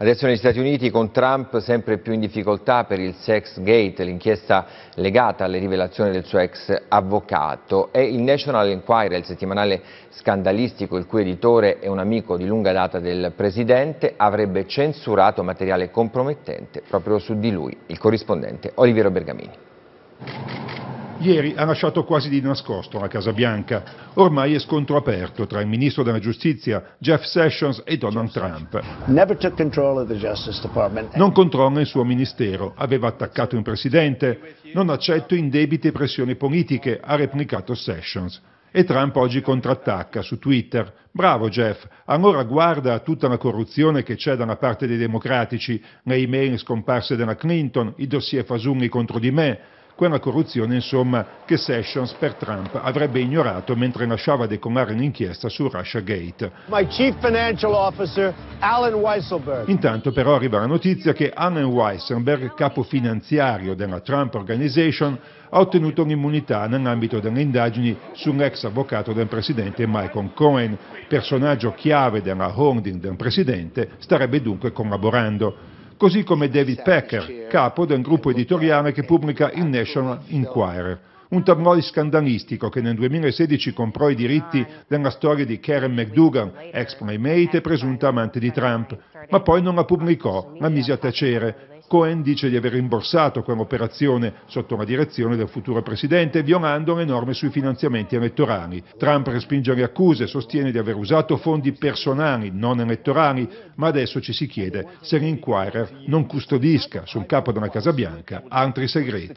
Adesso negli Stati Uniti con Trump sempre più in difficoltà per il Sex Gate, l'inchiesta legata alle rivelazioni del suo ex avvocato e il National Enquirer, il settimanale scandalistico il cui editore è un amico di lunga data del Presidente, avrebbe censurato materiale compromettente proprio su di lui, il corrispondente Oliviero Bergamini. Ieri ha lasciato quasi di nascosto la Casa Bianca. Ormai è scontro aperto tra il ministro della giustizia Jeff Sessions e Donald Trump. Non controlla il suo ministero, aveva attaccato un presidente. Non accetto indebite pressioni politiche, ha replicato Sessions. E Trump oggi contrattacca su Twitter. Bravo Jeff, allora guarda tutta la corruzione che c'è da una parte dei democratici, le email scomparse della Clinton, i dossier fasulli contro di me quella corruzione insomma che Sessions per Trump avrebbe ignorato mentre lasciava decolare l'inchiesta su Russia Gate. Intanto però arriva la notizia che Alan Weissenberg, capo finanziario della Trump Organization, ha ottenuto un'immunità nell'ambito delle indagini sull'ex avvocato del presidente Michael Cohen, personaggio chiave della holding del presidente, starebbe dunque collaborando così come David Packer, capo del gruppo editoriale che pubblica il National Enquirer, un tabloid scandalistico che nel 2016 comprò i diritti della storia di Karen McDougal, ex playmate e presunta amante di Trump, ma poi non la pubblicò, la mise a tacere, Cohen dice di aver rimborsato quell'operazione sotto la direzione del futuro presidente, violando le norme sui finanziamenti elettorali. Trump respinge le accuse, sostiene di aver usato fondi personali, non elettorali, ma adesso ci si chiede se l'Inquirer non custodisca sul capo della Casa Bianca altri segreti.